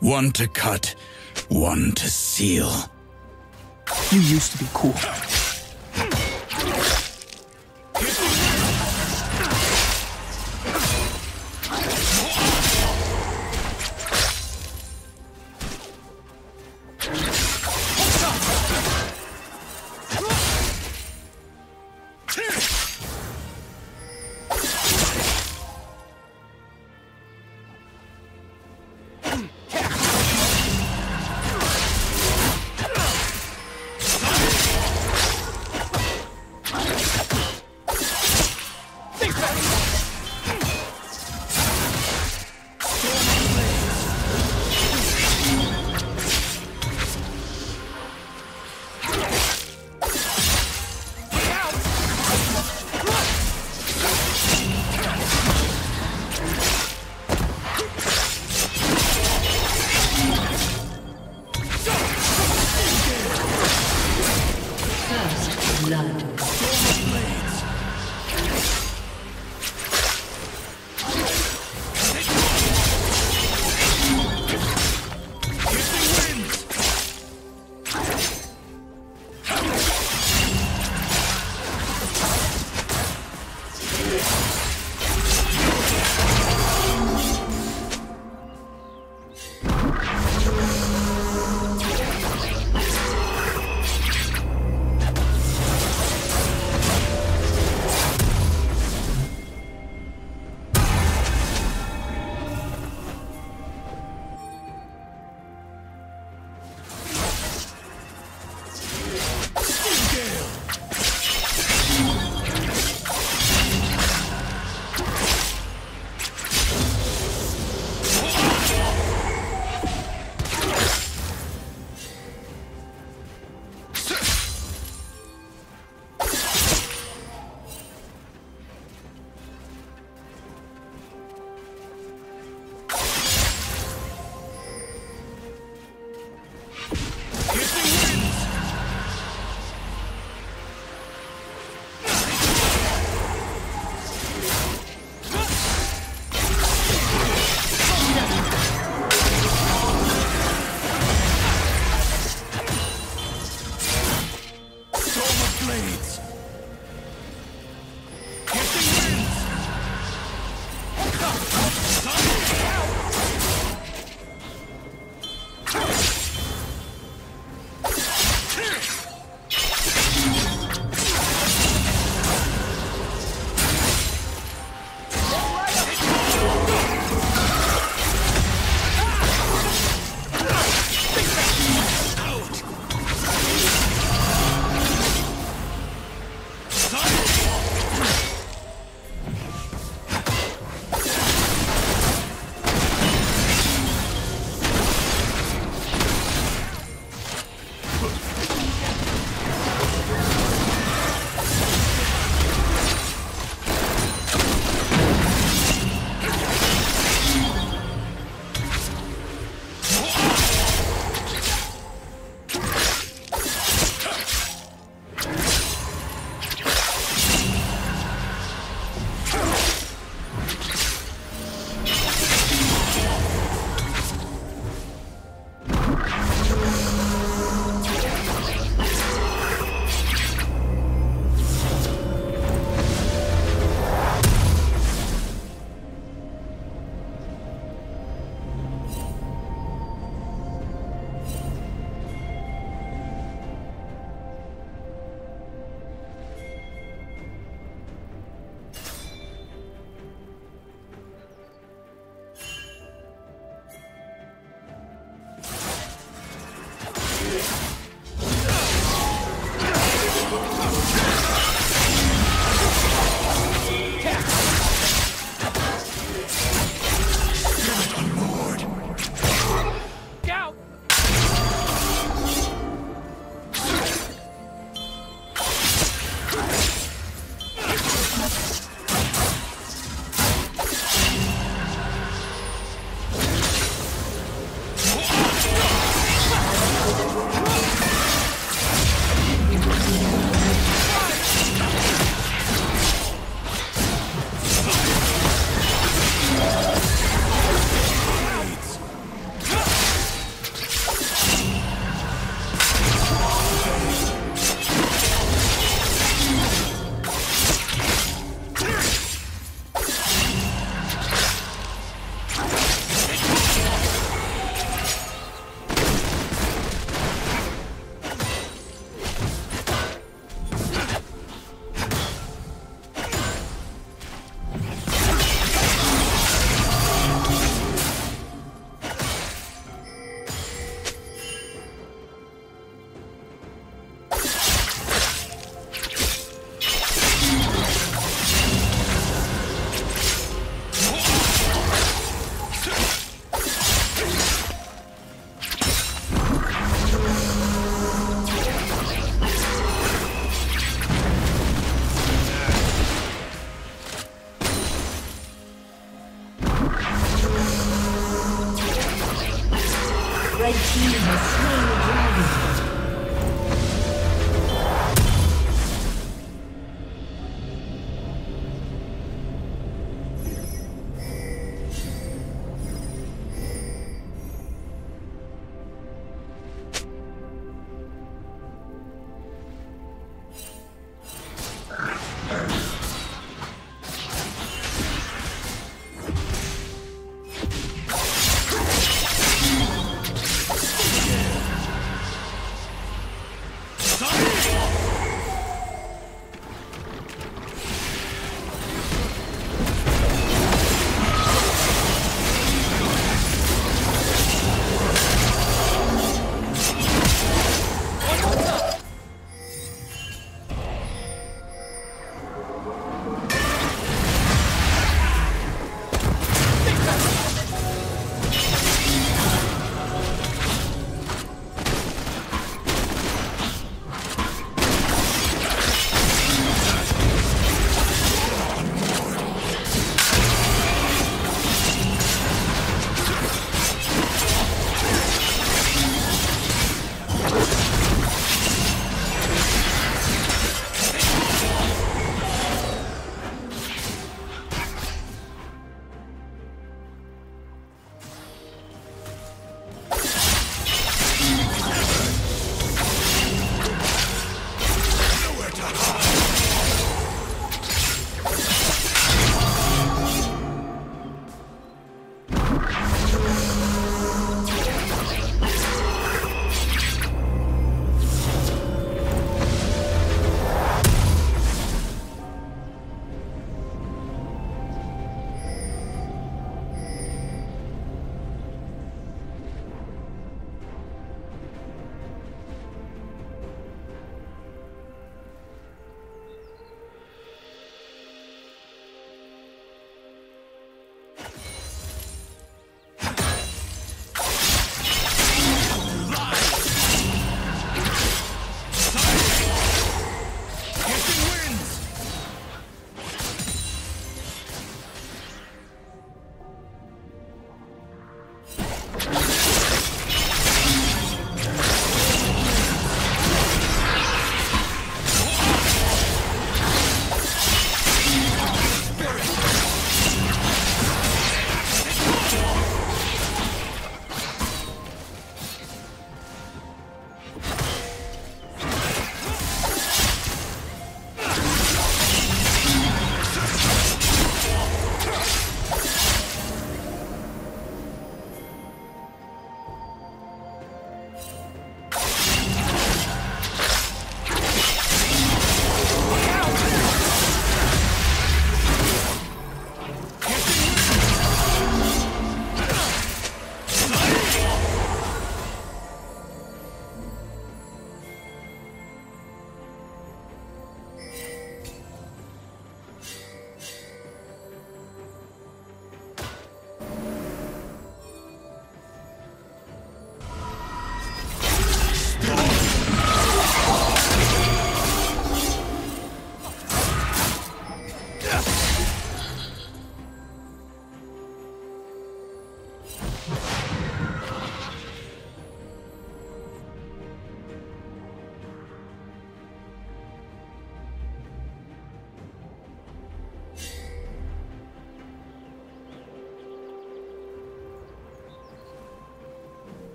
One to cut, one to seal. You used to be cool.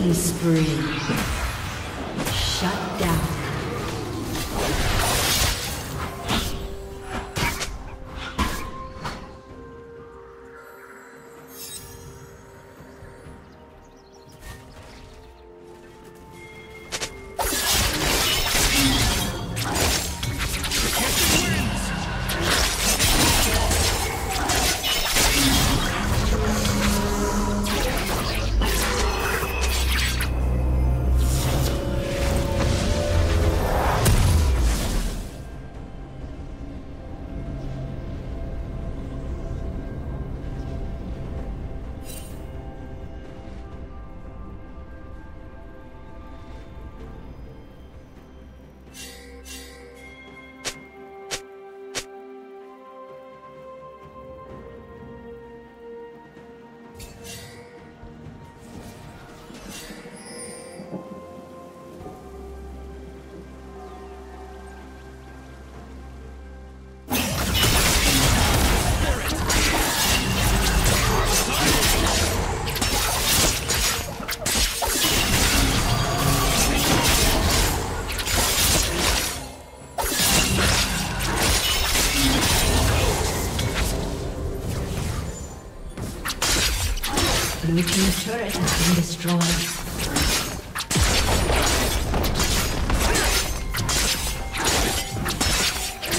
Killing spree.